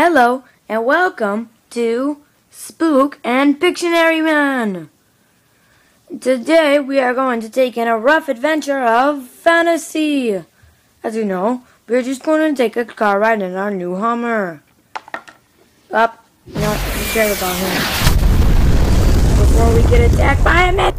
Hello and welcome to Spook and Pictionary Man. Today we are going to take in a rough adventure of fantasy. As you know, we're just going to take a car ride in our new Hummer. Up, not care about him. Before we get attacked by a.